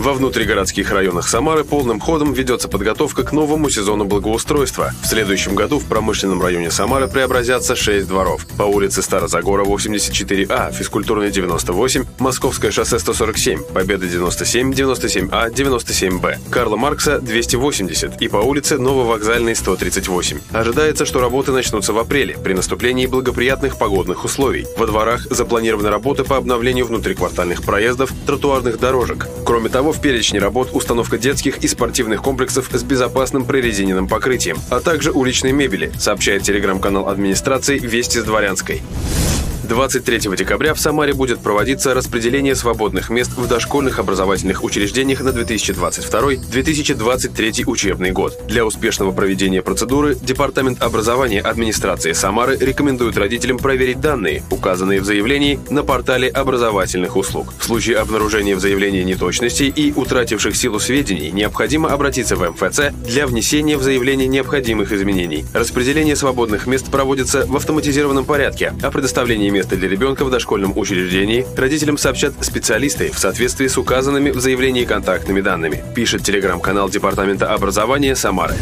Во внутригородских районах Самары полным ходом ведется подготовка к новому сезону благоустройства. В следующем году в промышленном районе Самары преобразятся 6 дворов. По улице Старозагора 84А, физкультурной 98, Московское шоссе 147, Победа 97, 97А, 97Б, Карла Маркса 280 и по улице Нововокзальной 138. Ожидается, что работы начнутся в апреле при наступлении благоприятных погодных условий. Во дворах запланированы работы по обновлению внутриквартальных проездов, тротуарных дорожек. Кроме того, в перечне работ установка детских и спортивных комплексов с безопасным прорезиненным покрытием, а также уличной мебели, сообщает телеграм-канал администрации «Вести с Дворянской». 23 декабря в Самаре будет проводиться распределение свободных мест в дошкольных образовательных учреждениях на 2022-2023 учебный год. Для успешного проведения процедуры Департамент образования администрации Самары рекомендует родителям проверить данные, указанные в заявлении на портале образовательных услуг. В случае обнаружения в заявлении неточностей и утративших силу сведений необходимо обратиться в МФЦ для внесения в заявление необходимых изменений. Распределение свободных мест проводится в автоматизированном порядке, а предоставление места для ребенка в дошкольном учреждении родителям сообщат специалисты в соответствии с указанными в заявлении контактными данными, пишет телеграм-канал Департамента образования Самары.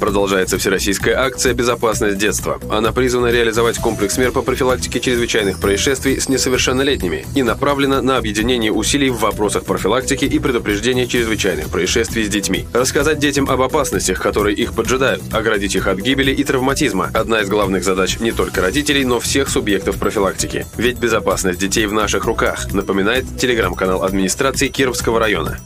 Продолжается всероссийская акция «Безопасность детства». Она призвана реализовать комплекс мер по профилактике чрезвычайных происшествий с несовершеннолетними и направлена на объединение усилий в вопросах профилактики и предупреждения чрезвычайных происшествий с детьми. Рассказать детям об опасностях, которые их поджидают, оградить их от гибели и травматизма – одна из главных задач не только родителей, но всех субъектов профилактики. Ведь безопасность детей в наших руках, напоминает телеграм-канал администрации Кировского района.